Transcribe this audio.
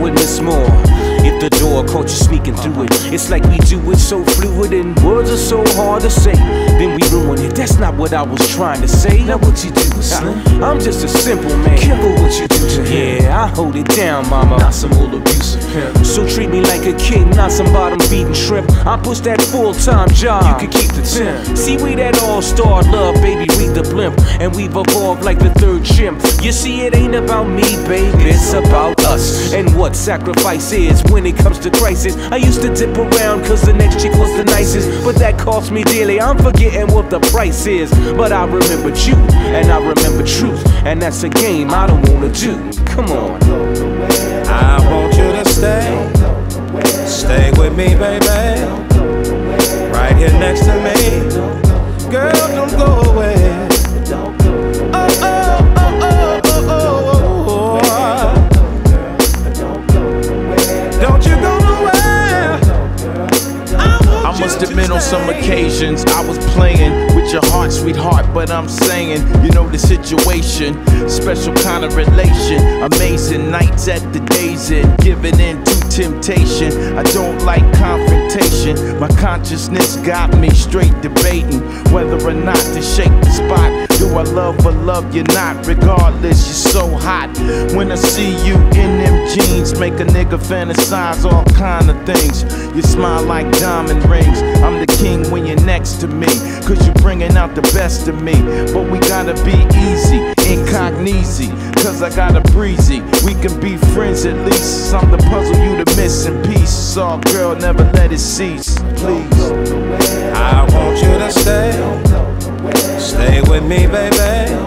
would miss more. If the door caught you sneaking through it, it's like we do it so fluid and words are so hard to say. Then we ruin it. What I was trying to say. Now what you do, Slim? I'm just a simple man. Careful what you do to him. Yeah, I hold it down, mama. Not some old abusive pimp. So treat me like a king, not some bottom feeding shrimp. I push that full time job. You can keep the ten. See, we that all star love, baby. Read the blimp, and we've evolved like the third chimp. You see, it ain't about me, baby. It's about us and what sacrifice is when it comes to crisis. I used to dip around cause the next chick was the nicest, but that cost me dearly. I'm forgetting what the price is, but I remembered you and I remember truth, and that's a game I don't wanna do. Come on. I want you to stay. Don't go nowhere. Stay with me, baby. Don't go nowhere. Right here next to me. Girl, don't go away. Don't go nowhere. Oh, oh, oh, oh, oh, oh, oh. Don't go nowhere. Don't you go nowhere. I, I must you to admit on some occasions I was playing with your heart, sweetheart, but I'm saying, you know the situation, special kind of relation, amazing nights at the days and giving in to temptation. I don't like confrontation. My consciousness got me straight debating whether or not to shake the spot. Do I love or love you not? Regardless, you're so hot. When I see you in them jeans, make a nigga fantasize all kind of things. You smile like diamond rings. I'm the king when you're next to me, cause you're bringing out the best of me. But we gotta be easy, incognito, cause I got a breezy. We can be friends at least. I'm the puzzle you the missing piece. So, girl, never let it cease, with me, baby.